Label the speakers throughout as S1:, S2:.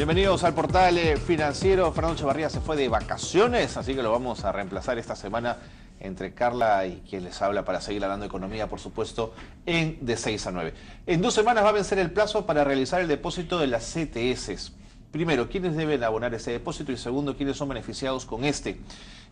S1: Bienvenidos al portal eh, financiero. Fernando Chavarría se fue de vacaciones, así que lo vamos a reemplazar esta semana entre Carla y quien les habla para seguir hablando de economía, por supuesto, en de 6 a 9. En dos semanas va a vencer el plazo para realizar el depósito de las CTS. Primero, ¿quiénes deben abonar ese depósito? Y segundo, ¿quiénes son beneficiados con este?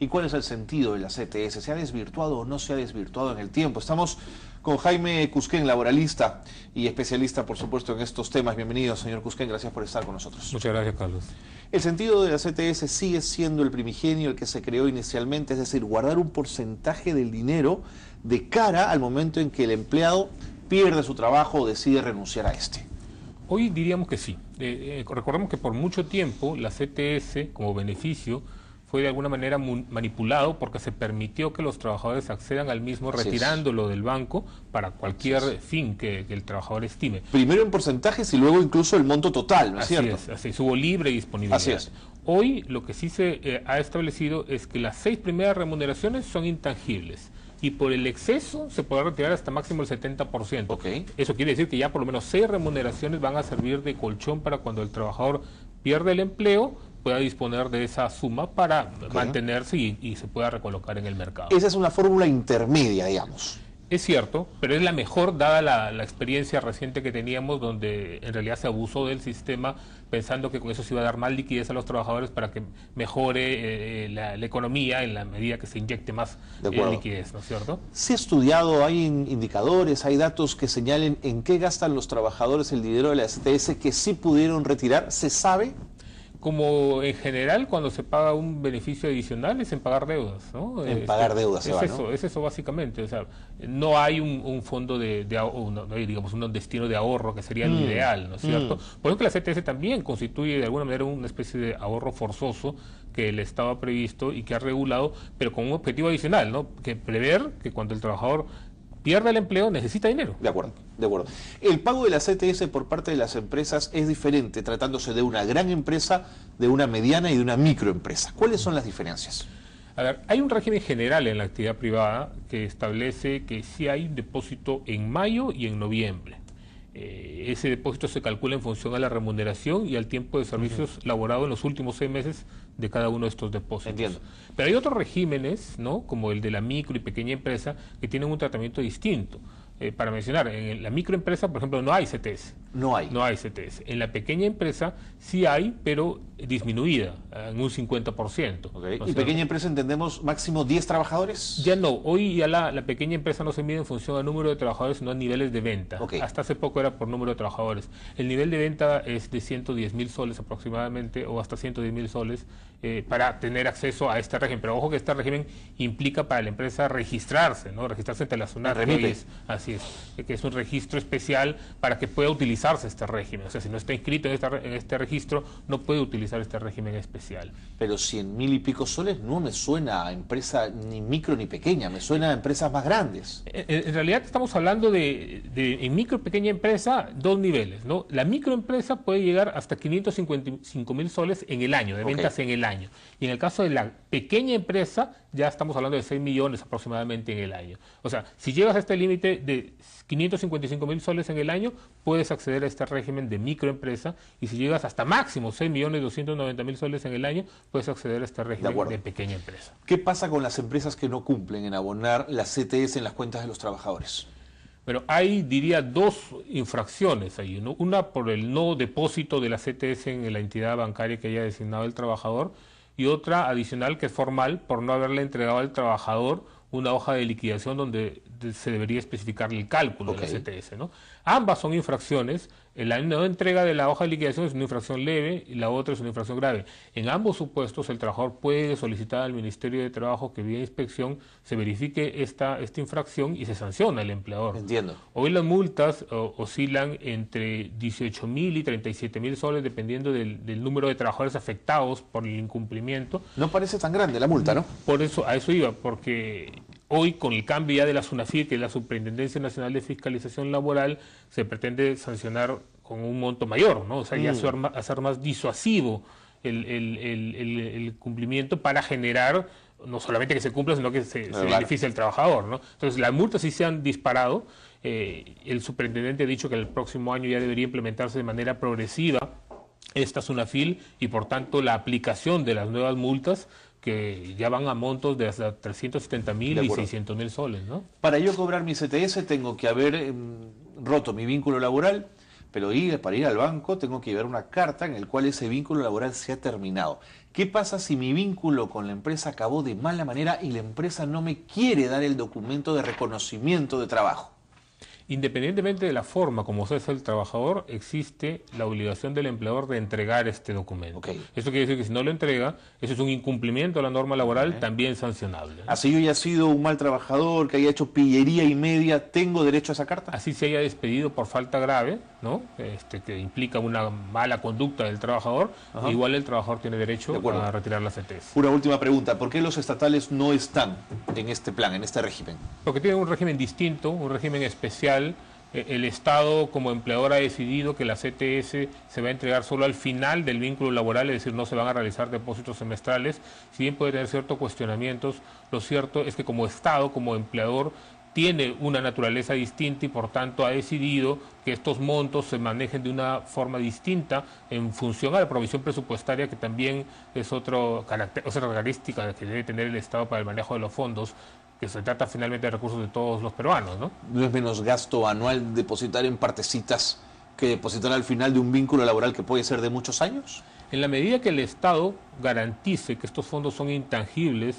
S1: ¿Y cuál es el sentido de la CTS? ¿Se ha desvirtuado o no se ha desvirtuado en el tiempo? Estamos con Jaime Cusquén, laboralista y especialista, por supuesto, en estos temas. Bienvenido, señor Cusquén. Gracias por estar con nosotros.
S2: Muchas gracias, Carlos.
S1: El sentido de la CTS sigue siendo el primigenio, el que se creó inicialmente, es decir, guardar un porcentaje del dinero de cara al momento en que el empleado pierde su trabajo o decide renunciar a este.
S2: Hoy diríamos que sí. Eh, recordemos que por mucho tiempo la CTS como beneficio fue de alguna manera manipulado porque se permitió que los trabajadores accedan al mismo retirándolo del banco para cualquier fin que, el trabajador estime.
S1: Primero en porcentajes y luego incluso el monto total, ¿no es
S2: así
S1: cierto?
S2: Es, así es, hubo libre disponibilidad.
S1: Así es.
S2: Hoy lo que sí se eh, ha establecido es que las seis primeras remuneraciones son intangibles y por el exceso se podrá retirar hasta máximo el 70%.
S1: Okay.
S2: Eso quiere decir que ya por lo menos seis remuneraciones van a servir de colchón para cuando el trabajador pierde el empleo pueda disponer de esa suma para mantenerse y, y, se pueda recolocar en el mercado.
S1: Esa es una fórmula intermedia, digamos.
S2: Es cierto, pero es la mejor dada la, experiencia reciente que teníamos donde en realidad se abusó del sistema pensando que con eso se iba a dar más liquidez a los trabajadores para que mejore eh, la, economía en la medida que se inyecte más eh, liquidez, ¿no es cierto?
S1: ¿Se ha estudiado, hay indicadores, hay datos que señalen en qué gastan los trabajadores el dinero de la STS que sí pudieron retirar? ¿Se sabe?
S2: Como en general cuando se paga un beneficio adicional es en pagar deudas, ¿no?
S1: En pagar este, deudas,
S2: es eso, es eso básicamente, o sea, no hay un, fondo de, no, hay, digamos un destino de ahorro que sería lo mm, ideal, ¿no es cierto? Mm. Por eso que la CTS también constituye de alguna manera una especie de ahorro forzoso que el Estado ha previsto y que ha regulado, pero con un objetivo adicional, ¿no? Que prever que cuando el trabajador pierde el empleo, necesita dinero.
S1: De acuerdo, de acuerdo. El pago de la CTS por parte de las empresas es diferente, tratándose de una gran empresa, de una mediana y de una microempresa. ¿Cuáles son las diferencias?
S2: A ver, hay un régimen general en la actividad privada que establece que sí hay depósito en mayo y en noviembre. Eh, ese depósito se calcula en función a la remuneración y al tiempo de servicios laborados en los últimos seis meses de cada uno de estos depósitos.
S1: Entiendo.
S2: Pero hay otros regímenes, ¿no? como el de la micro y pequeña empresa, que tienen un tratamiento distinto. Eh, para mencionar, en la microempresa, por ejemplo, no hay CTS.
S1: No hay.
S2: No hay CTS. En la pequeña empresa sí hay, pero disminuida, en un 50%.
S1: Okay. ¿Y pequeña empresa entendemos máximo 10 trabajadores?
S2: Ya no. Hoy ya la, pequeña empresa no se mide en función al número de trabajadores, sino a niveles de venta. Hasta hace poco era por número de trabajadores. El nivel de venta es de 110 mil soles aproximadamente, o hasta 110 mil soles, eh, para tener acceso a este régimen. Pero ojo que este régimen implica para la empresa registrarse, ¿no? Registrarse ante la zona Así que es un registro especial para que pueda utilizarse este régimen. O sea, si no está inscrito en, este registro, no puede utilizar este régimen especial.
S1: Pero cien mil y pico soles no me suena a empresa ni micro ni pequeña, me suena a empresas más grandes.
S2: En, realidad estamos hablando de, en micro y pequeña empresa, dos niveles. ¿no? La microempresa puede llegar hasta 555 mil soles en el año, de ventas en el año. Y en el caso de la pequeña empresa, ya estamos hablando de 6 millones aproximadamente en el año. O sea, si llegas a este límite de 555 mil soles en el año, puedes acceder a este régimen de microempresa y si llegas hasta máximo 6 millones 290 mil soles en el año, puedes acceder a este régimen de, pequeña empresa.
S1: ¿Qué pasa con las empresas que no cumplen en abonar la CTS en las cuentas de los trabajadores?
S2: Pero hay, diría, dos infracciones ahí. Una por el no depósito de la CTS en la entidad bancaria que haya designado el trabajador y otra adicional que es formal por no haberle entregado al trabajador una hoja de liquidación donde se debería especificar el cálculo de la CTS. ¿no? Ambas son infracciones. La no entrega de la hoja de liquidación es una infracción leve y la otra es una infracción grave. En ambos supuestos, el trabajador puede solicitar al Ministerio de Trabajo que vía inspección se verifique esta, esta infracción y se sanciona al empleador.
S1: Entiendo.
S2: Hoy las multas oscilan entre 18 mil y 37 mil soles dependiendo del, del, número de trabajadores afectados por el incumplimiento.
S1: No parece tan grande la multa, ¿no?
S2: Por eso, a eso iba, porque Hoy, con el cambio ya de la SUNAFIR, que es la Superintendencia Nacional de Fiscalización Laboral, se pretende sancionar con un monto mayor, ¿no? O sea, ya mm. hacer más disuasivo el, cumplimiento para generar no solamente que se cumpla, sino que se, beneficie al trabajador, ¿no? Entonces, las multas sí se han disparado. Eh, el superintendente ha dicho que el próximo año ya debería implementarse de manera progresiva esta es una FIL y por tanto la aplicación de las nuevas multas que ya van a montos de hasta 370 mil y 600 mil soles. ¿no?
S1: Para yo cobrar mi CTS tengo que haber em, roto mi vínculo laboral, pero ir, para ir al banco tengo que llevar una carta en la cual ese vínculo laboral se ha terminado. ¿Qué pasa si mi vínculo con la empresa acabó de mala manera y la empresa no me quiere dar el documento de reconocimiento de trabajo?
S2: Independientemente de la forma como se hace el trabajador, existe la obligación del empleador de entregar este documento. Esto quiere decir que si no lo entrega, eso es un incumplimiento de la norma laboral también sancionable.
S1: Así yo haya sido un mal trabajador, que haya hecho pillería y media, ¿tengo derecho a esa carta?
S2: Así se haya despedido por falta grave, ¿no? Este, que implica una mala conducta del trabajador, igual el trabajador tiene derecho a retirar la CTS.
S1: Una última pregunta, ¿por qué los estatales no están en este plan, en este régimen?
S2: Porque tienen un régimen distinto, un régimen especial eh, el Estado como empleador ha decidido que la CTS se va a entregar solo al final del vínculo laboral, es decir, no se van a realizar depósitos semestrales, si bien puede tener ciertos cuestionamientos, lo cierto es que como Estado, como empleador, tiene una naturaleza distinta y por tanto ha decidido que estos montos se manejen de una forma distinta en función a la provisión presupuestaria que también es otro otra característica que debe tener el Estado para el manejo de los fondos que se trata finalmente de recursos de todos los peruanos, ¿no?
S1: No es menos gasto anual depositar en partecitas que depositar al final de un vínculo laboral que puede ser de muchos años.
S2: En la medida que el Estado garantice que estos fondos son intangibles,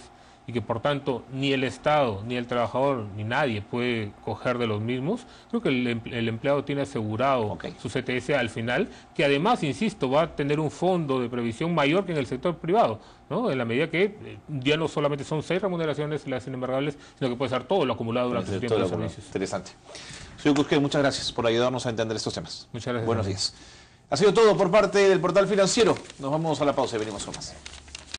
S2: y que por tanto ni el Estado, ni el trabajador, ni nadie puede coger de los mismos, creo que el, empleado tiene asegurado su CTS al final, que además, insisto, va a tener un fondo de previsión mayor que en el sector privado, ¿no? en la medida que eh, ya no solamente son seis remuneraciones las inembargables, sino que puede ser todo lo acumulado durante el tiempo de servicios.
S1: Interesante. Señor Cusque, muchas gracias por ayudarnos a entender estos temas.
S2: Muchas gracias.
S1: Buenos días. Ha sido todo por parte del portal financiero. Nos vamos a la pausa y venimos con más.